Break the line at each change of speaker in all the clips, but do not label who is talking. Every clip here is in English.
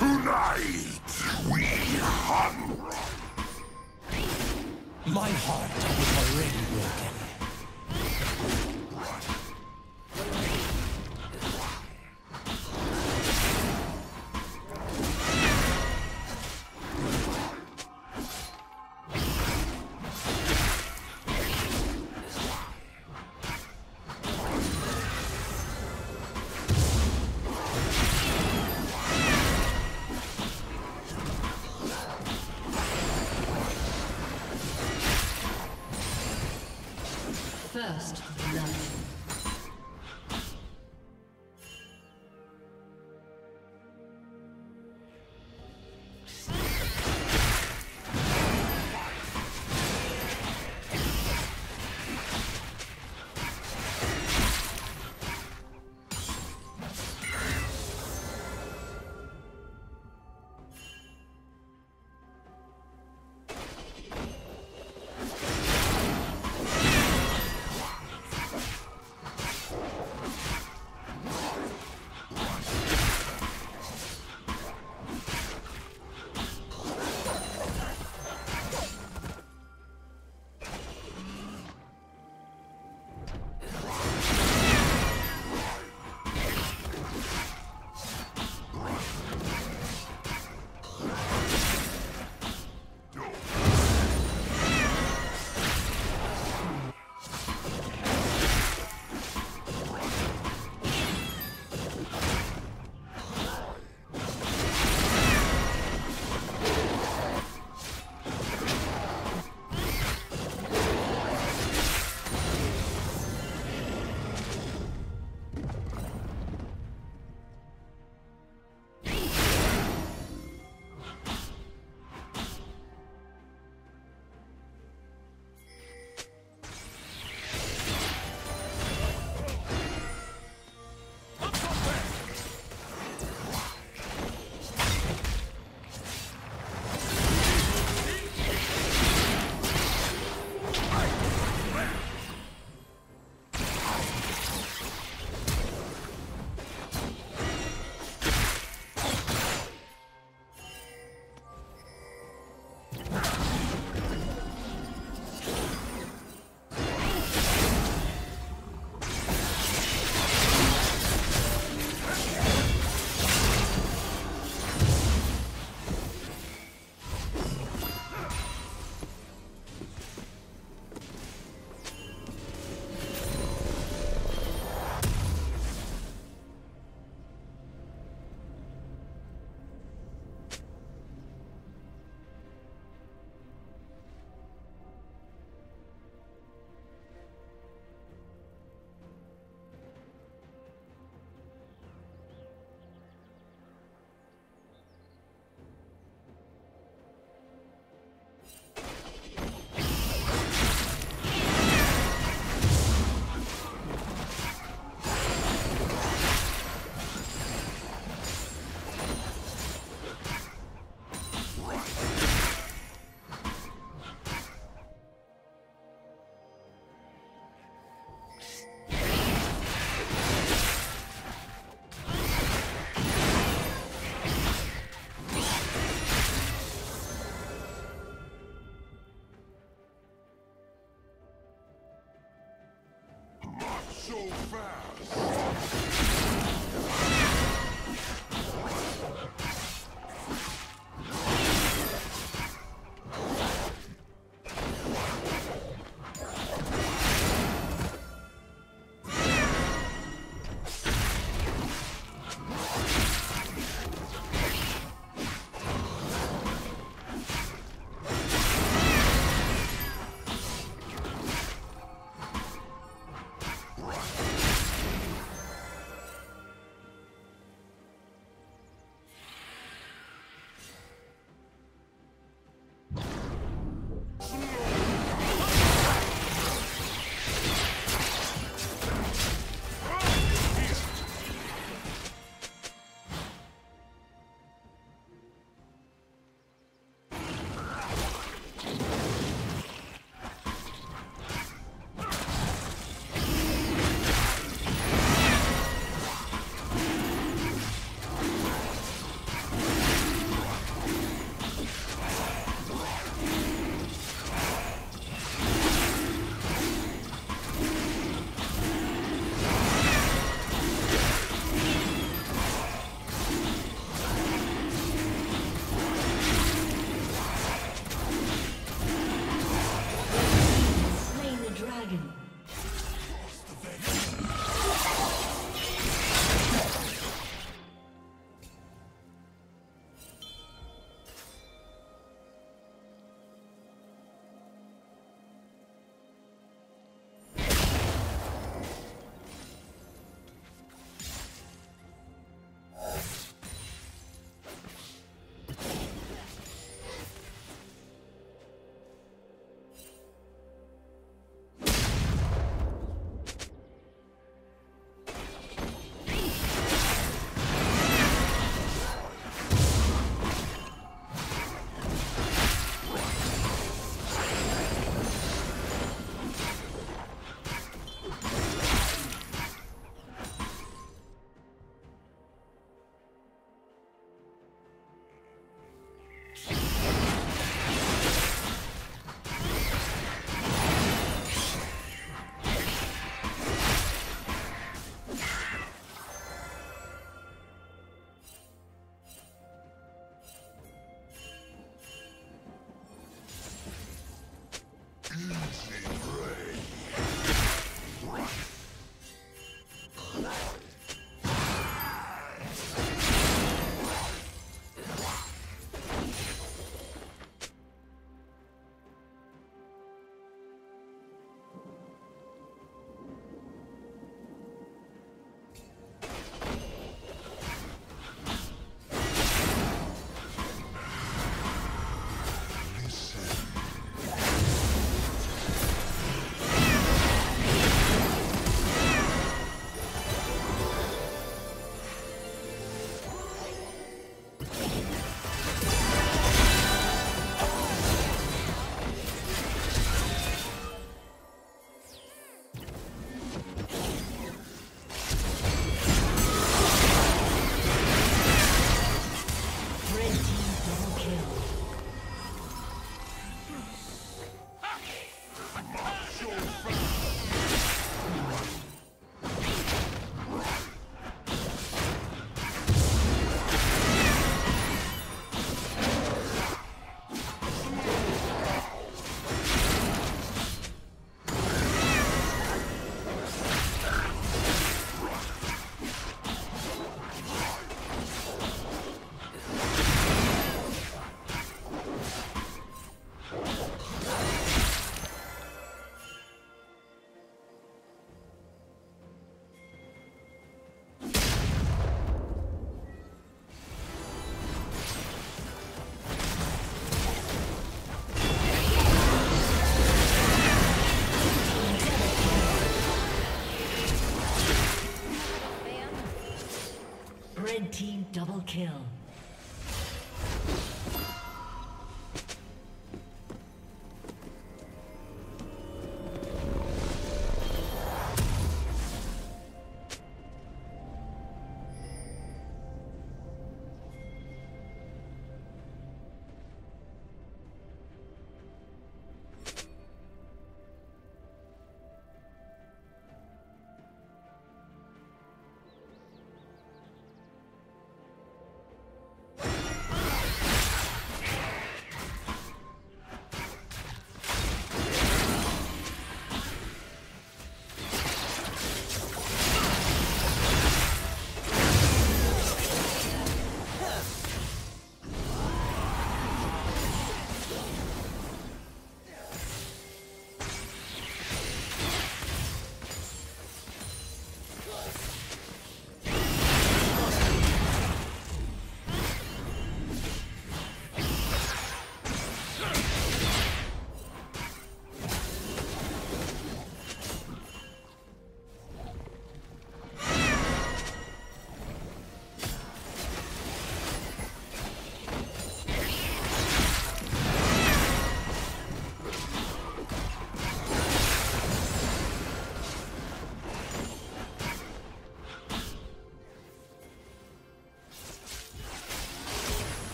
Tonight, we hunt.
My heart is already broken.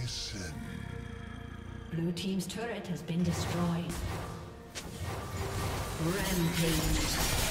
Listen.
Blue Team's turret has been destroyed. Rampage.